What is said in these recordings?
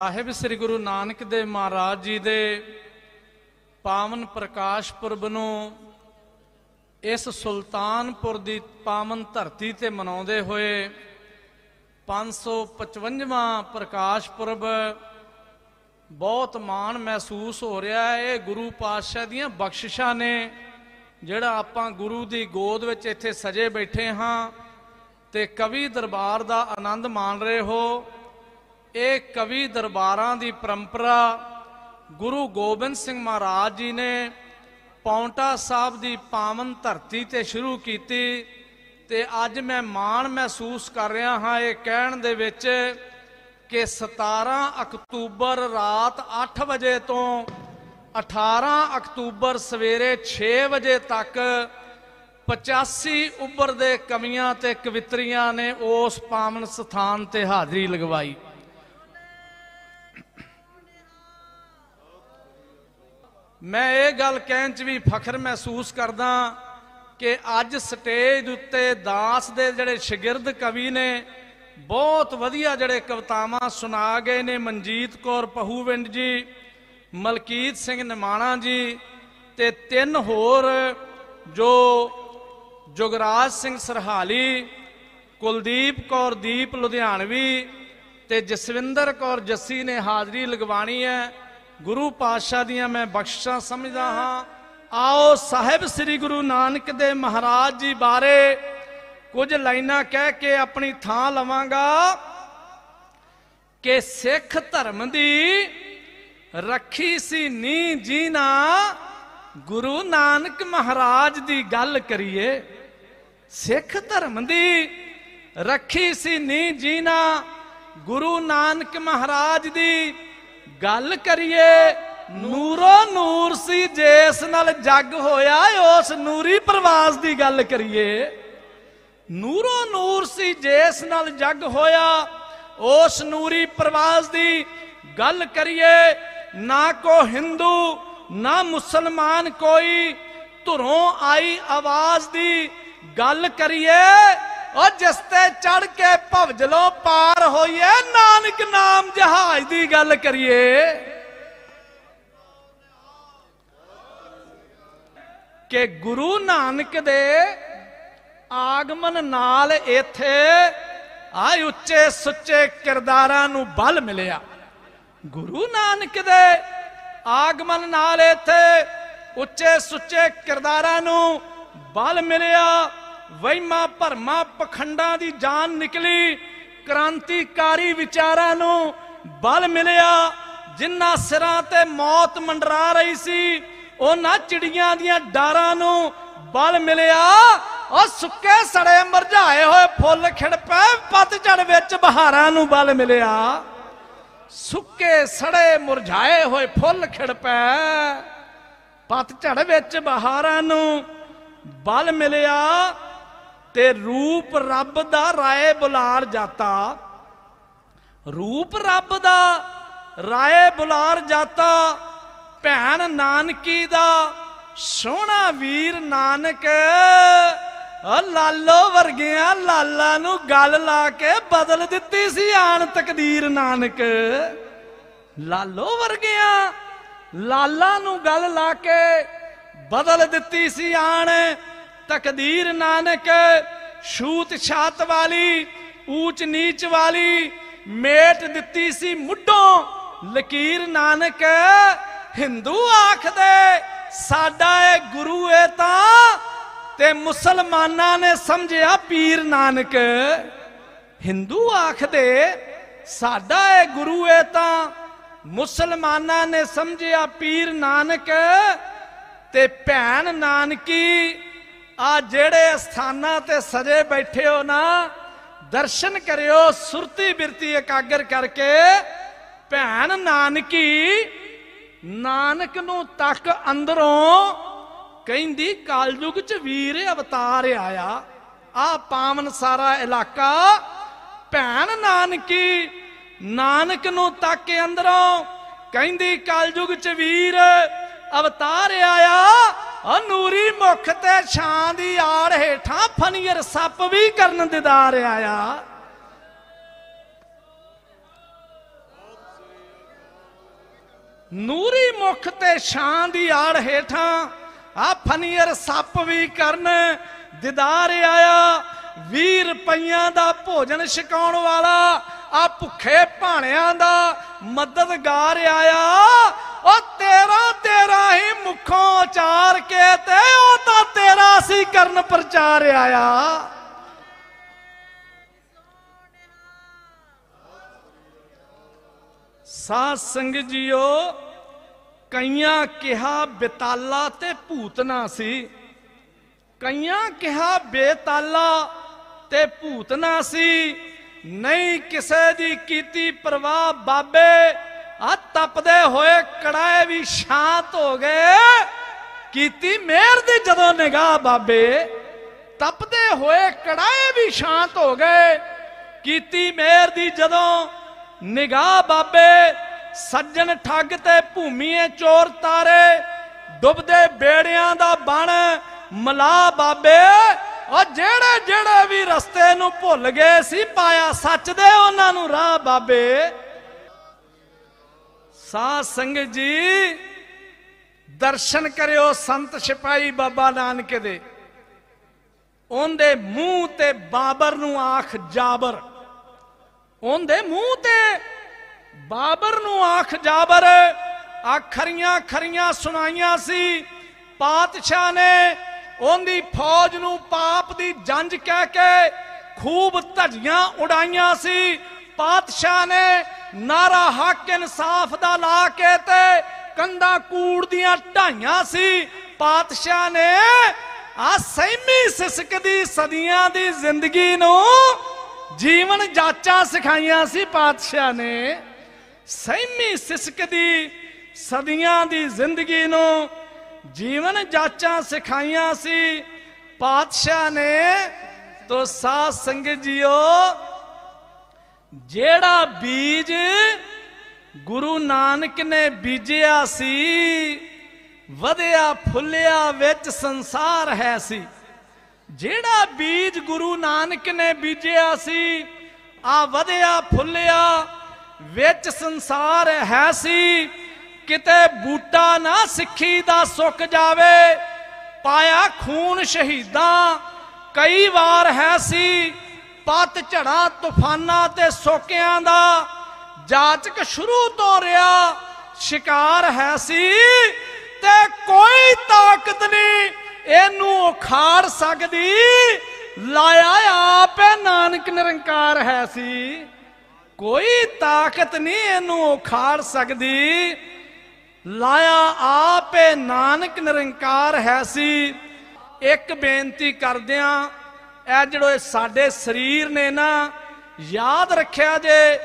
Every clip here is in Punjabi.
ਸਾਹਿਬ ਸ੍ਰੀ ਗੁਰੂ ਨਾਨਕ ਦੇਵ ਮਹਾਰਾਜ ਜੀ ਦੇ ਪਾਵਨ ਪ੍ਰਕਾਸ਼ ਪੁਰਬ ਨੂੰ ਇਸ ਸੁਲਤਾਨਪੁਰ ਦੀ ਪਾਵਨ ਧਰਤੀ ਤੇ ਮਨਾਉਂਦੇ ਹੋਏ 555ਵਾਂ ਪ੍ਰਕਾਸ਼ ਪੁਰਬ ਬਹੁਤ ਮਾਣ ਮਹਿਸੂਸ ਹੋ ਰਿਹਾ ਹੈ। ਇਹ ਗੁਰੂ ਪਾਤਸ਼ਾਹ ਦੀਆਂ ਬਖਸ਼ਿਸ਼ਾਂ ਨੇ, ਜਿਹੜਾ ਆਪਾਂ ਗੁਰੂ ਦੀ ਗੋਦ ਵਿੱਚ ਇੱਥੇ ਸਜੇ ਬੈਠੇ ਹਾਂ ਤੇ ਕਵੀ ਦਰਬਾਰ ਦਾ ਆਨੰਦ ਮਾਣ ਰਹੇ ਹੋ। ਇਹ ਕਵੀ ਦਰਬਾਰਾਂ ਦੀ ਪਰੰਪਰਾ ਗੁਰੂ ਗੋਬਿੰਦ ਸਿੰਘ ਮਹਾਰਾਜ ਜੀ ਨੇ ਪੌਂਟਾ ਸਾਹਿਬ ਦੀ ਪਾਵਨ ਧਰਤੀ ਤੇ ਸ਼ੁਰੂ ਕੀਤੀ ਤੇ ਅੱਜ ਮੈਂ ਮਾਣ ਮਹਿਸੂਸ ਕਰ ਰਿਹਾ ਹਾਂ ਇਹ ਕਹਿਣ ਦੇ ਵਿੱਚ ਕਿ 17 ਅਕਤੂਬਰ ਰਾਤ 8 ਵਜੇ ਤੋਂ 18 ਅਕਤੂਬਰ ਸਵੇਰੇ 6 ਵਜੇ ਤੱਕ 85 ਉੱਭਰ ਦੇ ਕਵੀਆਂ ਤੇ ਕਵਿਤਰੀਆਂ ਨੇ ਉਸ ਪਾਵਨ ਸਥਾਨ ਤੇ ਹਾਜ਼ਰੀ ਲਗਵਾਈ। ਮੈਂ ਇਹ ਗੱਲ ਕਹਿਣ 'ਚ ਵੀ ਫਖਰ ਮਹਿਸੂਸ ਕਰਦਾ ਕਿ ਅੱਜ ਸਟੇਜ ਉੱਤੇ ਦਾਸ ਦੇ ਜਿਹੜੇ ਸ਼ਾਗਿਰਦ ਕਵੀ ਨੇ, ਬਹੁਤ ਵਧੀਆ ਜਿਹੜੇ ਕਵਿਤਾਵਾਂ ਸੁਣਾ ਗਏ ਨੇ, ਮਨਜੀਤ ਕੌਰ ਪਹੂਵਿੰਡ ਜੀ, ਮਲਕੀਤ ਸਿੰਘ ਨਿਮਾਣਾ ਜੀ ਤੇ ਤਿੰਨ ਹੋਰ ਜੋ ਜੁਗਰਾਜ ਸਿੰਘ ਸਰਹਾਲੀ, ਕੁਲਦੀਪ ਕੌਰ ਦੀਪ ਲੁਧਿਆਣਵੀ ਤੇ ਜਸਵਿੰਦਰ ਕੌਰ ਜੱਸੀ ਨੇ ਹਾਜ਼ਰੀ ਲਗਵਾਣੀ ਹੈ। ਗੁਰੂ ਪਾਤਸ਼ਾਹ ਦੀਆਂ ਮੈਂ ਬਖਸ਼ਾਂ ਸਮਝਦਾ ਹਾਂ। ਆਓ ਸਾਹਿਬ ਸ੍ਰੀ ਗੁਰੂ ਨਾਨਕ ਦੇ ਮਹਾਰਾਜ ਜੀ ਬਾਰੇ ਕੁਝ ਲਾਈਨਾਂ ਕਹਿ ਕੇ ਆਪਣੀ ਥਾਂ ਲਵਾਂਗਾ ਕਿ ਸਿੱਖ ਧਰਮ ਦੀ ਰੱਖੀ ਸੀ ਨੀ ਜੀਨਾ ਗੁਰੂ ਨਾਨਕ ਮਹਾਰਾਜ ਦੀ ਗੱਲ ਕਰੀਏ। ਸਿੱਖ ਧਰਮ ਦੀ ਰੱਖੀ ਸੀ ਨੀ ਜੀਨਾ ਗੁਰੂ ਨਾਨਕ ਮਹਾਰਾਜ ਦੀ ਗੱਲ ਕਰੀਏ, ਨੂਰੋ ਨੂਰ ਸੀ ਜਿਸ ਨਾਲ ਜੱਗ ਹੋਇਆ, ਉਸ ਨੂਰੀ ਪ੍ਰਵਾਸ ਦੀ ਗੱਲ ਕਰੀਏ। ਨੂਰੋ ਨੂਰ ਸੀ ਜਿਸ ਨਾਲ ਜੱਗ ਹੋਇਆ, ਉਸ ਨੂਰੀ ਪ੍ਰਵਾਸ ਦੀ ਗੱਲ ਕਰੀਏ, ਨਾ ਕੋ ਹਿੰਦੂ, ਨਾ ਮੁਸਲਮਾਨ ਕੋਈ ਧੁਰੋਂ ਆਈ ਆਵਾਜ਼ ਦੀ ਗੱਲ ਕਰੀਏ। ਉਹ ਜਿਸ ਤੇ ਚੜ ਕੇ ਭਵਜਲੋਂ ਪਾਰ ਹੋਈਏ, ਨਾਨਕ ਨਾਮ ਜਹਾਜ਼ ਦੀ ਗੱਲ ਕਰੀਏ। ਕਿ ਗੁਰੂ ਨਾਨਕ ਦੇ ਆਗਮਨ ਨਾਲ ਇੱਥੇ ਆ ਉੱਚੇ ਸੁੱਚੇ ਕਿਰਦਾਰਾਂ ਨੂੰ ਬਲ ਮਿਲਿਆ। ਗੁਰੂ ਨਾਨਕ ਦੇ ਆਗਮਨ ਨਾਲ ਇੱਥੇ ਉੱਚੇ ਸੁੱਚੇ ਕਿਰਦਾਰਾਂ ਨੂੰ ਬਲ ਮਿਲਿਆ। ਵਹਿਮਾ ਭਰਮਾਂ ਪਖੰਡਾਂ ਦੀ ਜਾਨ ਨਿਕਲੀ। ਕ੍ਰਾਂਤੀਕਾਰੀ ਵਿਚਾਰਾਂ ਨੂੰ ਬਲ ਮਿਲਿਆ। ਜਿਨ੍ਹਾਂ ਸਿਰਾਂ ਤੇ ਮੌਤ ਮੰਡਰਾ ਰਹੀ ਸੀ, ਉਹਨਾਂ ਚਿੜੀਆਂ ਦੀਆਂ ਡਾਰਾਂ ਨੂੰ ਬਲ ਮਿਲਿਆ। ਉਹ ਸੁੱਕੇ ਸੜੇ ਮਰਝਾਏ ਹੋਏ ਫੁੱਲ ਖਿੜ ਪਏ ਪਤਝੜ ਵਿੱਚ ਬਹਾਰਾਂ ਨੂੰ ਬਲ ਮਿਲਿਆ। ਸੁੱਕੇ ਸੜੇ ਮੁਰਝਾਏ ਹੋਏ ਫੁੱਲ ਖਿੜ ਪਏ ਪਤਝੜ ਵਿੱਚ ਬਹਾਰਾਂ ਨੂੰ ਬਲ ਮਿਲਿਆ। ਤੇ ਰੂਪ ਰੱਬ ਦਾ ਰਾਏ ਬੁਲਾਰ ਜਾਤਾ। ਰੂਪ ਰੱਬ ਦਾ ਰਾਏ ਬੁਲਾਰ ਜਾਤਾ, ਭੈਣ ਨਾਨਕੀ ਦਾ, ਸੋਹਣਾ ਵੀਰ ਨਾਨਕ ਓ ਲਾਲੋ ਵਰਗਿਆਂ ਲਾਲਾ ਨੂੰ ਗੱਲ ਲਾ ਕੇ ਬਦਲ ਦਿੱਤੀ ਸੀ ਆਣ ਤਕਦੀਰ ਨਾਨਕ। ਲਾਲੋ ਵਰਗਿਆਂ ਲਾਲਾ ਨੂੰ ਗੱਲ ਲਾ ਕੇ ਬਦਲ ਦਿੱਤੀ ਸੀ ਆਣ ਤਕਦੀਰ ਨਾਨਕ, ਛੂਤ ਛਾਤ ਵਾਲੀ, ਊਚ ਨੀਚ ਵਾਲੀ, ਮੇਟ ਦਿੱਤੀ ਸੀ ਮੁੱਢੋਂ, ਲਕੀਰ ਨਾਨਕ, ਹਿੰਦੂ ਆਖਦੇ, ਸਾਡਾ ਇਹ ਗੁਰੂ ਏ ਤਾਂ, ਤੇ ਮੁਸਲਮਾਨਾਂ ਨੇ ਸਮਝਿਆ ਪੀਰ ਨਾਨਕ। ਹਿੰਦੂ ਆਖਦੇ, ਸਾਡਾ ਇਹ ਗੁਰੂ ਏ ਤਾਂ, ਮੁਸਲਮਾਨਾਂ ਨੇ ਸਮਝਿਆ ਪੀਰ ਨਾਨਕ, ਤੇ ਭੈਣ ਨਾਨਕੀ ਆ ਜਿਹੜੇ ਸਥਾਨਾਂ ਤੇ ਸਜੇ ਬੈਠੇ ਹੋ ਨਾ, ਦਰਸ਼ਨ ਕਰਿਓ, ਸੁਰਤੀ ਬਿਰਤੀ ਇਕਾਗਰ ਕਰਕੇ, ਭੈਣ ਨਾਨਕੀ, ਨਾਨਕ ਨੂੰ ਤੱਕ ਅੰਦਰੋਂ ਕਹਿੰਦੀ, ਕਾਲਯੁਗ ਚ ਵੀਰ ਅਵਤਾਰ ਆਇਆ। ਆ ਪਾਵਨ ਸਾਰਾ ਇਲਾਕਾ, ਭੈਣ ਨਾਨਕੀ, ਨਾਨਕ ਨੂੰ ਤੱਕ ਅੰਦਰੋਂ ਕਹਿੰਦੀ, ਕਾਲਯੁਗ ਚ ਵੀਰ ਅਵਤਾਰ ਆਇਆ। ਆ ਨੂਰੀ ਮੁਖ ਤੇ ਛਾਂ ਦੀ ਆੜ ਹੇਠਾਂ ਫਨੀਰ ਸੱਪ ਵੀ ਕਰਨ ਦਿਦਾਰ ਆਇਆ। ਨੂਰੀ ਮੁਖ ਤੇ ਸ਼ਾਨ ਦੀ ਆੜ ਹੇਠਾਂ ਆ ਫਨੀਅਰ ਸੱਪ ਵੀ ਕਰਨ ਦਿਦਾਰ ਆਇਆ। 20 ਰੁਪਈਆਂ ਦਾ ਭੋਜਨ ਛਕਾਉਣ ਵਾਲਾ ਆ ਭੁੱਖੇ ਭਾਣਿਆਂ ਦਾ ਮਦਦਗਾਰ ਆਇਆ। ਉਹ ਤੇਰਾ ਤੇਰਾ ਹੀ ਮੁਖੋਂ ਉਚਾਰ ਕੇ ਤੇ ਉਹ ਤਾਂ ਤੇਰਾ ਸੀ ਕਰਨ ਪ੍ਰਚਾਰ ਆਇਆ। ਸਾਧ ਸੰਗਤ ਜੀਓ, ਕਈਆਂ ਕਿਹਾ ਬੇਤਾਲਾ ਤੇ ਭੂਤਨਾ ਸੀ। ਕਈਆਂ ਕਿਹਾ ਬੇਤਾਲਾ ਤੇ ਭੂਤਨਾ ਸੀ। ਨਹੀਂ ਕਿਸੇ ਦੀ ਕੀਤੀ ਪਰਵਾਹ ਬਾਬੇ ਆ ਤਪਦੇ ਹੋਏ ਕੜਾਏ ਵੀ ਸ਼ਾਂਤ ਹੋ ਗਏ। ਕੀਤੀ ਮਿਹਰ ਦੀ ਜਦੋਂ ਨਿਗਾਹ ਬਾਬੇ, ਤਪਦੇ ਹੋਏ ਕੜਾਏ ਵੀ ਸ਼ਾਂਤ ਹੋ ਗਏ। ਕੀਤੀ ਮਿਹਰ ਦੀ ਜਦੋਂ ਨਿਗਾਹ ਬਾਬੇ, ਸੱਜਣ ਠੱਗ ਤੇ ਭੂਮੀਏ ਚੋਰ ਤਾਰੇ, ਡੁੱਬਦੇ ਬੇੜਿਆਂ ਦਾ ਬਣ ਮਲਾ ਬਾਬੇ। ਉਹ ਜਿਹੜੇ ਜਿਹੜੇ ਵੀ ਰਸਤੇ ਨੂੰ ਭੁੱਲ ਗਏ ਸੀ, ਪਾਇਆ ਸੱਚ ਦੇ ਉਹਨਾਂ ਨੂੰ ਰਾਹ ਬਾਬੇ। ਸਾਧ ਸੰਗਤ ਜੀ, ਦਰਸ਼ਨ ਕਰਿਓ ਸੰਤ ਸਿਪਾਈ ਬਾਬਾ ਨਾਨਕ ਦੇ। ਉਹਦੇ ਮੂੰਹ ਤੇ ਬਾਬਰ ਨੂੰ ਆਖ ਜਾਬਰ। ਉਹਦੇ ਮੂੰਹ ਤੇ ਬਾਬਰ ਨੂੰ ਆਖ ਜਾਬਰ। ਆਖਰੀਆਂ ਖਰੀਆਂ ਸੁਣਾਈਆਂ ਸੀ। ਪਾਤਸ਼ਾਹ ਨੇ ਉਹਦੀ ਫੌਜ ਨੂੰ ਪਾਪ ਦੀ ਜੰਜ ਕਹਿ ਕੇ ਖੂਬ ਧਜੀਆਂ ਉਡਾਈਆਂ ਸੀ। ਪਾਤਸ਼ਾਹ ਨੇ ਨਾਰਾ ਹੱਕ ਇਨਸਾਫ ਦਾ ਲਾ ਕੇ ਤੇ ਕੰਦਾ ਕੂੜ ਦੀਆਂ ਢਾਈਆਂ ਸੀ। ਪਾਤਸ਼ਾਹ ਨੇ ਆ ਸਹਿਮੀ ਸਿਸਕ ਦੀ ਸਦੀਆਂ ਦੀ ਜ਼ਿੰਦਗੀ ਨੂੰ ਜੀਵਨ ਜਾਚਾਂ ਸਿਖਾਈਆਂ ਸੀ ਪਾਤਸ਼ਾਹ ਨੇ। ਸਹਿਮੀ ਸਿਸਕ ਦੀ ਸਦੀਆਂ ਦੀ ਜ਼ਿੰਦਗੀ ਨੂੰ ਜੀਵਨ ਜਾਚਾਂ ਸਿਖਾਈਆਂ ਸੀ। ਪਾਤਸ਼ਾਹ ਨੇ, ਤੋ ਸਾਧ ਸੰਗਤ ਜੀਓ ਜਿਹੜਾ ਬੀਜ ਗੁਰੂ ਨਾਨਕ ਨੇ ਬੀਜਿਆ ਸੀ, ਵਧਿਆ ਫੁੱਲਿਆ ਵਿੱਚ ਸੰਸਾਰ ਹੈ ਸੀ। ਜਿਹੜਾ ਬੀਜ ਗੁਰੂ ਨਾਨਕ ਨੇ ਬੀਜਿਆ ਸੀ, ਆ ਵਧਿਆ ਫੁੱਲਿਆ ਵਿੱਚ ਸੰਸਾਰ ਹੈ ਸੀ। ਕਿਤੇ ਬੂਟਾ ਨਾ ਸਿੱਖੀ ਦਾ ਸੁੱਕ ਜਾਵੇ, ਪਾਇਆ ਖੂਨ ਸ਼ਹੀਦਾਂ ਕਈ ਵਾਰ ਹੈ ਸੀ। ਪਤ ਝੜਾਂ ਤੂਫਾਨਾਂ ਤੇ ਸੋਕਿਆਂ ਦਾ। ਜਾਚਕ ਸ਼ੁਰੂ ਤੋਂ ਰਿਹਾ ਸ਼ਿਕਾਰ ਹੈ ਸੀ ਤੇ ਕੋਈ ਤਾਕਤ ਨਹੀਂ, ਇਹਨੂੰ ਉਖਾੜ ਸਕਦੀ। ਲਾਇਆ ਆਪੇ ਨਾਨਕ ਨਿਰੰਕਾਰ ਹੈ ਸੀ। ਕੋਈ ਤਾਕਤ ਨਹੀਂ, ਇਹਨੂੰ ਉਖਾੜ ਸਕਦੀ। ਲਾਇਆ ਆਪੇ ਨਾਨਕ ਨਿਰੰਕਾਰ ਹੈ ਸੀ। ਇੱਕ ਬੇਨਤੀ ਕਰਦਿਆਂ ਇਹ ਜਿਹੜੇ ਸਾਡੇ ਸਰੀਰ ਨੇ ਨਾ, ਯਾਦ ਰੱਖਿਆ ਜੇ,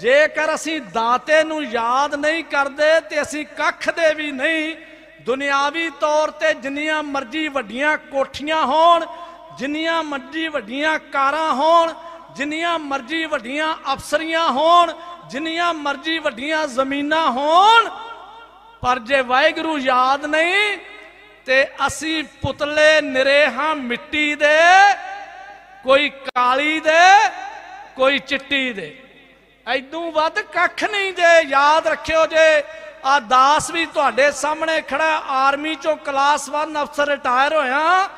ਜੇਕਰ ਅਸੀਂ ਦਾਤੇ ਨੂੰ ਯਾਦ ਨਹੀਂ ਕਰਦੇ ਤੇ ਅਸੀਂ ਕੱਖ ਦੇ ਵੀ ਨਹੀਂ, ਦੁਨਿਆਵੀ ਤੌਰ ਤੇ ਜਿੰਨੀਆਂ ਮਰਜ਼ੀ ਵੱਡੀਆਂ ਕੋਠੀਆਂ ਹੋਣ, ਜਿੰਨੀਆਂ ਮਰਜ਼ੀ ਵੱਡੀਆਂ ਕਾਰਾਂ ਹੋਣ, ਜਿੰਨੀਆਂ ਮਰਜ਼ੀ ਵੱਡੀਆਂ ਅਫਸਰੀਆਂ ਹੋਣ, ਜਿੰਨੀਆਂ ਮਰਜ਼ੀ ਵੱਡੀਆਂ ਜ਼ਮੀਨਾਂ ਹੋਣ, ਪਰ ਜੇ ਵਾਹਿਗੁਰੂ ਯਾਦ ਨਹੀਂ, ਤੇ ਅਸੀਂ ਪੁਤਲੇ ਨਿਰੇ ਹਾਂ ਮਿੱਟੀ ਦੇ ਕੋਈ ਕਾਲੀ ਦੇ, ਕੋਈ ਚਿੱਟੀ ਦੇ। ਐਦੋਂ ਵੱਧ ਕੱਖ ਨਹੀਂ ਜੇ, ਯਾਦ ਰੱਖਿਓ ਜੇ, ਆ ਦਾਸ ਵੀ ਤੁਹਾਡੇ ਸਾਹਮਣੇ ਖੜਾ, ਆਰਮੀ ਚੋਂ ਕਲਾਸ 1 ਅਫਸਰ ਰਿਟਾਇਰ ਹੋਇਆ।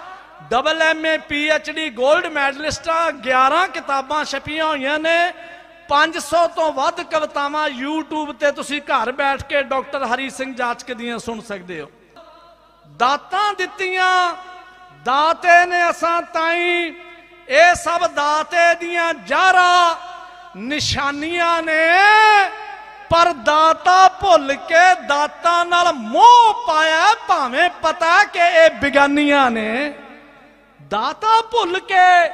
ਡਬਲ ਐਮਏ ਪੀਐਚਡੀ 골ਡ ਮੈਡਲਿਸਟ ਆ 11 ਕਿਤਾਬਾਂ ਛਪੀਆਂ ਹੋਈਆਂ ਨੇ। 500 ਤੋਂ ਵੱਧ ਕਵਿਤਾਵਾਂ YouTube ਤੇ ਤੁਸੀਂ ਘਰ ਬੈਠ ਕੇ ਡਾਕਟਰ ਹਰੀ ਸਿੰਘ ਜਾਚਕ ਦੀਆਂ ਸੁਣ ਸਕਦੇ ਹੋ। ਦਾਤਾਂ ਦਿੱਤੀਆਂ, ਦਾਤੇ ਨੇ ਅਸਾਂ ਤਾਈ ਇਹ ਸਭ ਦਾਤੇ ਦੀਆਂ ਜਾਰਾ ਨਿਸ਼ਾਨੀਆਂ ਨੇ, ਪਰ ਦਾਤਾ ਭੁੱਲ ਕੇ ਦਾਤਾ ਨਾਲ ਮੋਹ ਪਾਇਆ, ਭਾਵੇਂ ਪਤਾ ਕਿ ਇਹ ਬਿਗਾਨੀਆਂ ਨੇ। ਦਾਤਾ ਭੁੱਲ ਕੇ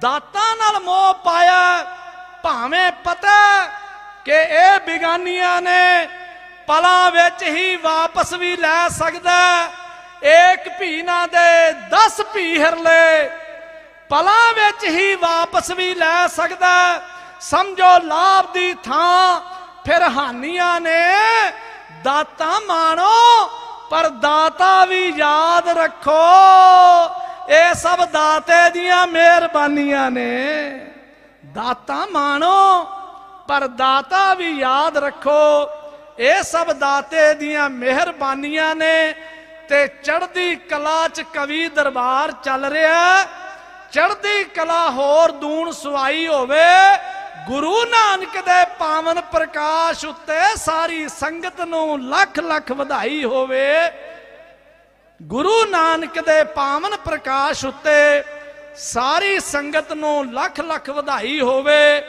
ਦਾਤਾ ਨਾਲ ਮੋਹ ਪਾਇਆ, ਭਾਵੇਂ ਪਤਾ ਕਿ ਇਹ ਬਿਗਾਨੀਆਂ ਨੇ ਪਲਾਂ ਵਿੱਚ ਹੀ ਵਾਪਸ ਵੀ ਲੈ ਸਕਦਾ। ਏਕ ਭੀ ਨਾ ਦੇ 10 ਭੀ ਹਿਰਲੇ ਪਲਾਂ ਵਿੱਚ ਹੀ ਵਾਪਸ ਵੀ ਲੈ ਸਕਦਾ ਸਮਝੋ ਲਾਭ ਦੀ ਥਾਂ, ਫਿਰ ਹਾਨੀਆਂ ਨੇ। ਦਾਤਾ ਮਾਣੋ, ਪਰ ਦਾਤਾ ਵੀ ਯਾਦ ਰੱਖੋ। ਇਹ ਸਭ ਦਾਤੇ ਦੀਆਂ ਮਿਹਰਬਾਨੀਆਂ ਨੇ। ਦਾਤਾ ਮਾਣੋ, ਪਰ ਦਾਤਾ ਵੀ ਯਾਦ ਰੱਖੋ। ਇਹ ਸਭ ਦਾਤੇ ਦੀਆਂ ਮਿਹਰਬਾਨੀਆਂ ਨੇ ਤੇ ਚੜ੍ਹਦੀ ਕਲਾ ਚ ਕਵੀ ਦਰਬਾਰ ਚੱਲ ਰਿਹਾ ਚੜ੍ਹਦੀ ਕਲਾ ਹੋਰ ਦੂਣ ਸੁਆਈ ਹੋਵੇ, ਗੁਰੂ ਨਾਨਕ ਦੇ ਪਾਵਨ ਪ੍ਰਕਾਸ਼ ਉੱਤੇ ਸਾਰੀ ਸੰਗਤ ਨੂੰ ਲੱਖ ਲੱਖ ਵਧਾਈ ਹੋਵੇ। ਗੁਰੂ ਨਾਨਕ ਦੇ ਪਾਵਨ ਪ੍ਰਕਾਸ਼ ਉੱਤੇ ਸਾਰੀ ਸੰਗਤ ਨੂੰ ਲੱਖ ਲੱਖ ਵਧਾਈ ਹੋਵੇ।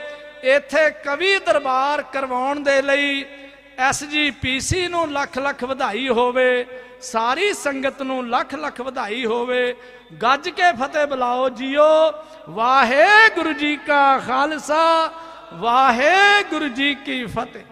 ਇੱਥੇ ਕਵੀ ਦਰਬਾਰ ਕਰਵਾਉਣ ਦੇ ਲਈ ਐਸਜੀਪੀਸੀ ਨੂੰ ਲੱਖ ਲੱਖ ਵਧਾਈ ਹੋਵੇ, ਸਾਰੀ ਸੰਗਤ ਨੂੰ ਲੱਖ ਲੱਖ ਵਧਾਈ ਹੋਵੇ। ਗੱਜ ਕੇ ਫਤਿਹ ਬੁਲਾਓ ਜੀਓ। ਵਾਹਿਗੁਰੂ ਜੀ ਕਾ ਖਾਲਸਾ, ਵਾਹਿਗੁਰੂ ਜੀ ਕੀ ਫਤਿਹ।